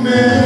Vreau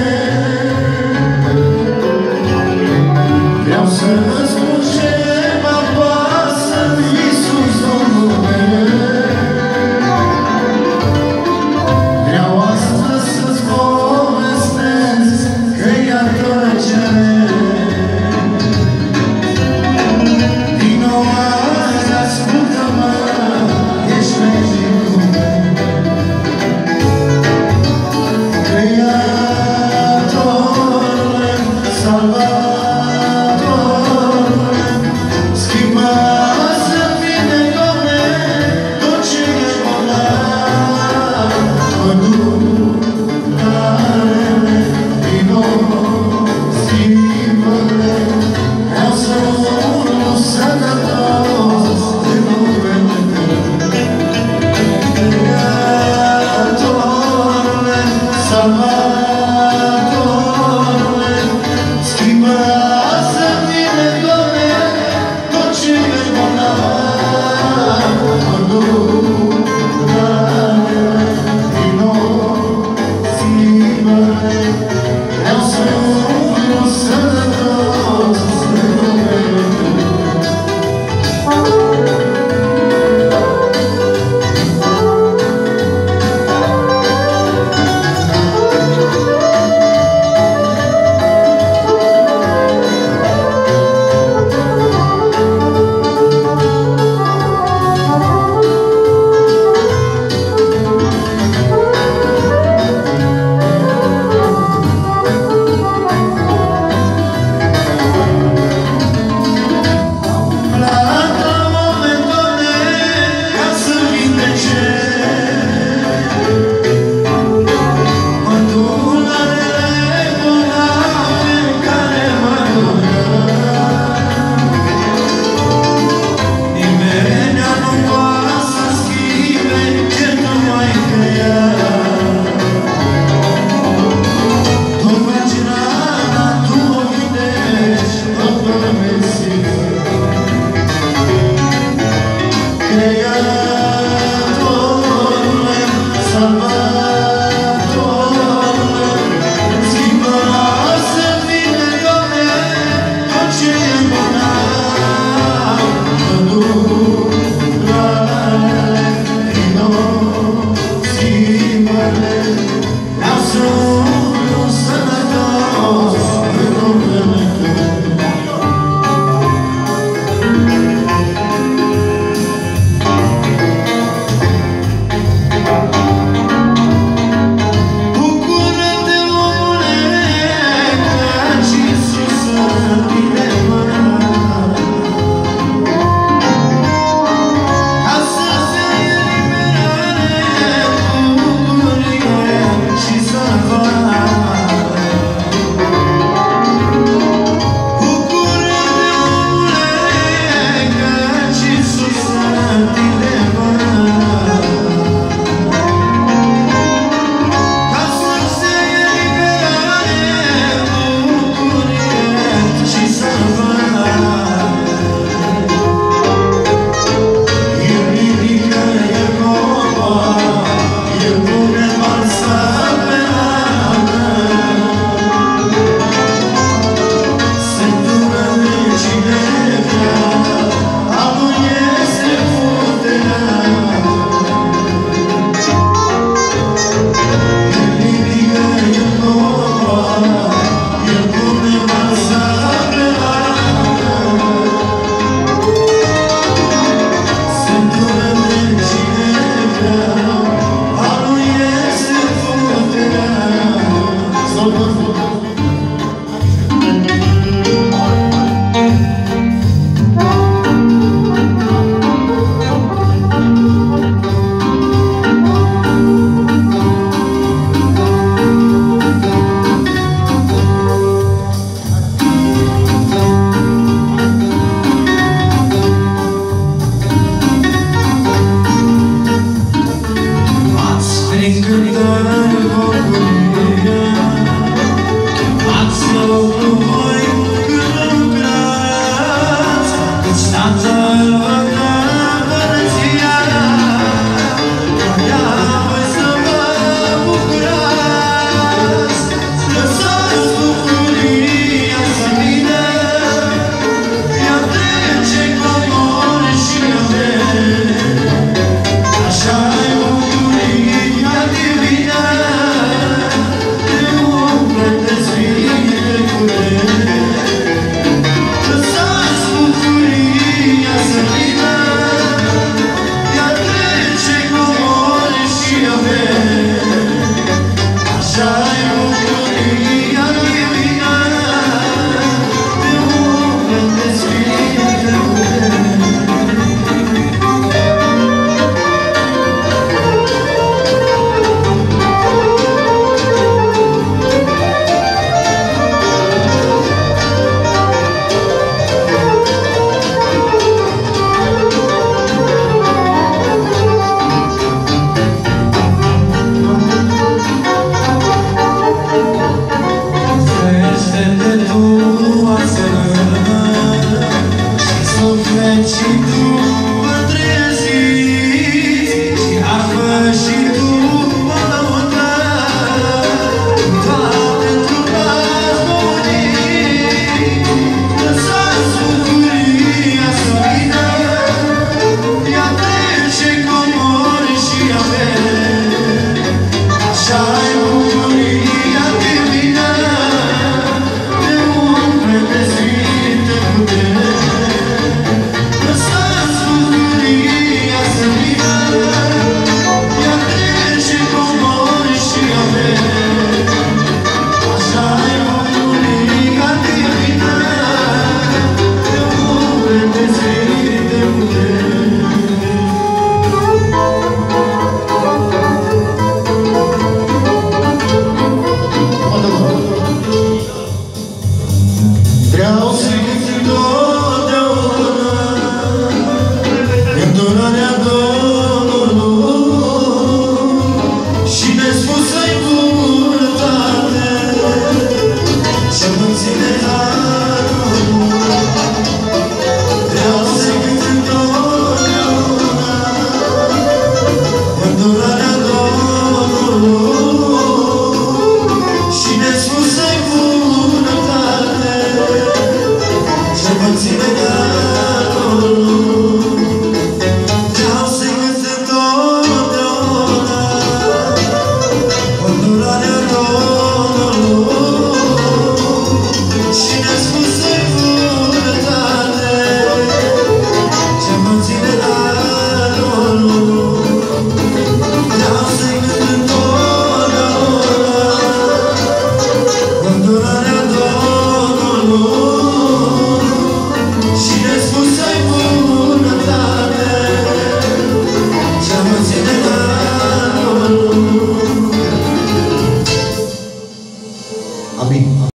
good.